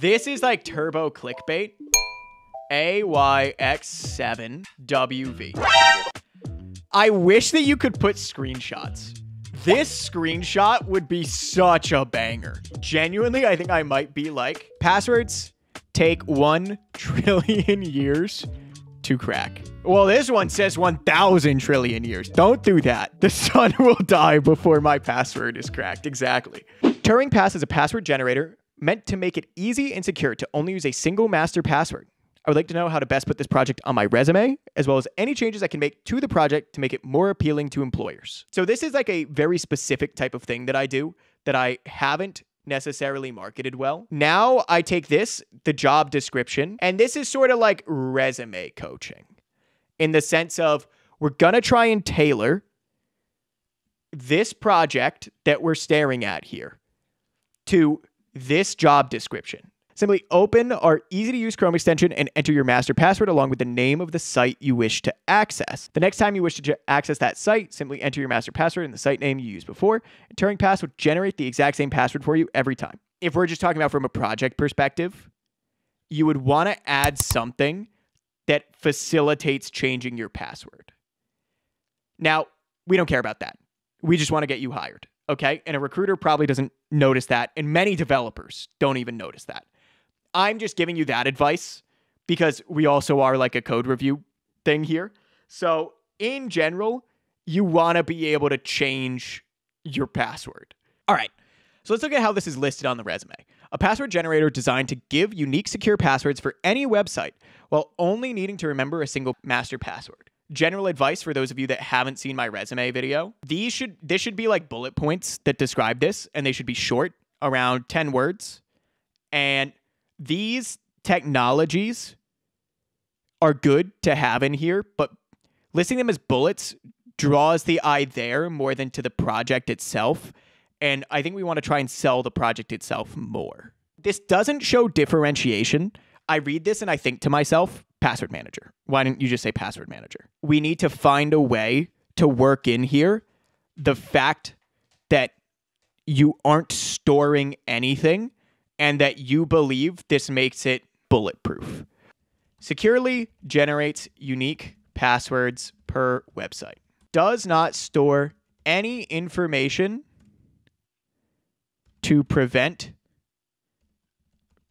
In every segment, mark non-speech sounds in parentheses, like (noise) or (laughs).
This is like turbo clickbait. AYX7WV. I wish that you could put screenshots. This screenshot would be such a banger. Genuinely, I think I might be like, passwords take 1 (laughs) trillion years to crack. Well, this one says 1,000 trillion years. Don't do that. The (laughs) sun will die before my password is cracked. Exactly. Turing Pass is a password generator meant to make it easy and secure to only use a single master password. I would like to know how to best put this project on my resume, as well as any changes I can make to the project to make it more appealing to employers. So, this is like a very specific type of thing that I do that I haven't necessarily marketed well. Now I take this, the job description, and this is sort of like resume coaching in the sense of we're going to try and tailor this project that we're staring at here to this job description. Simply open our easy to use Chrome extension and enter your master password along with the name of the site you wish to access. The next time you wish to access that site, simply enter your master password and the site name you used before. And Turing Pass will generate the exact same password for you every time. If we're just talking about from a project perspective, you would want to add something that facilitates changing your password. Now, we don't care about that. We just want to get you hired. Okay. And a recruiter probably doesn't notice that. And many developers don't even notice that. I'm just giving you that advice because we also are like a code review thing here. So, in general, you want to be able to change your password. All right. So, let's look at how this is listed on the resume. A password generator designed to give unique secure passwords for any website while only needing to remember a single master password general advice for those of you that haven't seen my resume video. These should this should be like bullet points that describe this and they should be short, around 10 words. And these technologies are good to have in here, but listing them as bullets draws the eye there more than to the project itself. And I think we want to try and sell the project itself more. This doesn't show differentiation. I read this and I think to myself, password manager. Why didn't you just say password manager? We need to find a way to work in here the fact that you aren't storing anything and that you believe this makes it bulletproof. Securely generates unique passwords per website. Does not store any information to prevent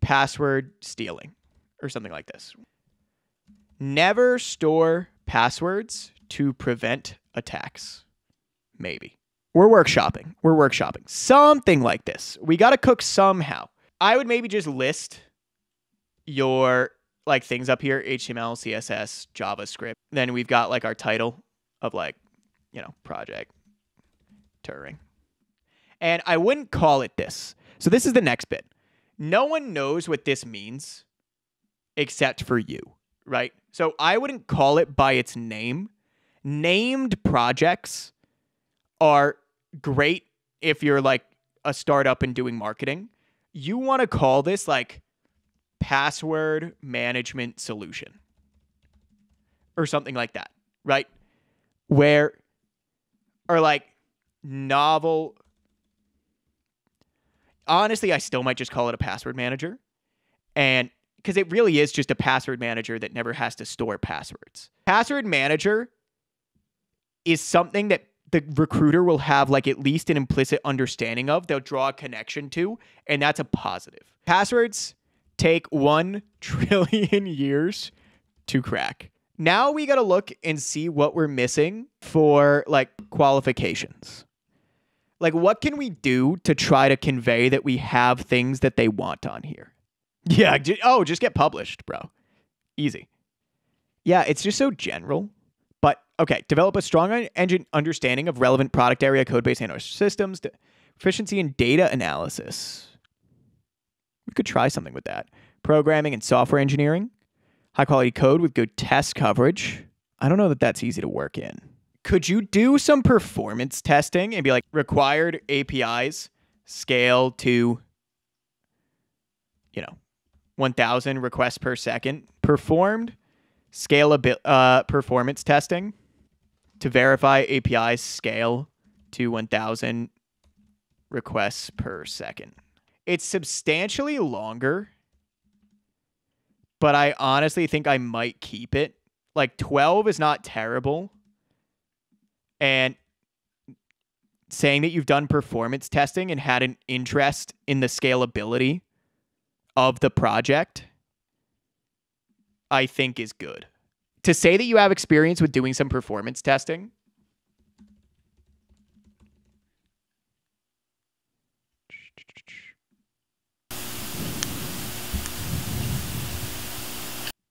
password stealing or something like this. Never store passwords to prevent attacks. Maybe. We're workshopping. We're workshopping. Something like this. We got to cook somehow. I would maybe just list your like things up here HTML, CSS, JavaScript. Then we've got like our title of like, you know, project Turing. And I wouldn't call it this. So this is the next bit. No one knows what this means except for you, right? So I wouldn't call it by its name. Named projects are great if you're like a startup and doing marketing. You want to call this like password management solution or something like that, right? Where or like novel honestly, I still might just call it a password manager. And because it really is just a password manager that never has to store passwords. Password manager is something that the recruiter will have like at least an implicit understanding of, they'll draw a connection to, and that's a positive. Passwords take 1 (laughs) trillion years to crack. Now we got to look and see what we're missing for like qualifications. Like what can we do to try to convey that we have things that they want on here? Yeah. Oh, just get published, bro. Easy. Yeah, it's just so general. But okay, develop a strong engine understanding of relevant product area, code base, and systems, proficiency in data analysis. We could try something with that. Programming and software engineering, high quality code with good test coverage. I don't know that that's easy to work in. Could you do some performance testing and be like required APIs scale to, you know, 1,000 requests per second performed, scalability uh, performance testing to verify APIs scale to 1,000 requests per second. It's substantially longer but I honestly think I might keep it. Like 12 is not terrible. And saying that you've done performance testing and had an interest in the scalability of the project, I think is good. To say that you have experience with doing some performance testing,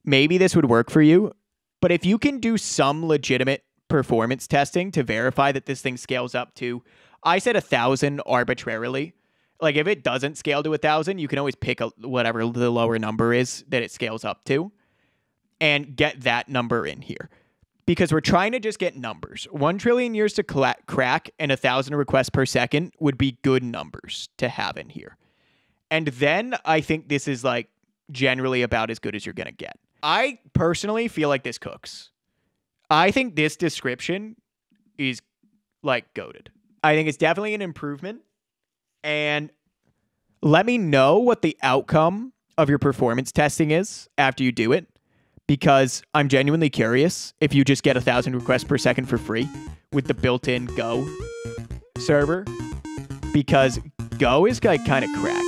maybe this would work for you. But if you can do some legitimate performance testing to verify that this thing scales up to, I said a thousand arbitrarily. Like if it doesn't scale to a thousand, you can always pick a, whatever the lower number is that it scales up to, and get that number in here. Because we're trying to just get numbers. One trillion years to crack and a thousand requests per second would be good numbers to have in here. And then I think this is like generally about as good as you're to get. I personally feel like this cooks. I think this description is like goaded. I think it's definitely an improvement. And let me know what the outcome of your performance testing is after you do it, because I'm genuinely curious if you just get a thousand requests per second for free with the built in Go server, because Go is like kind of cracked.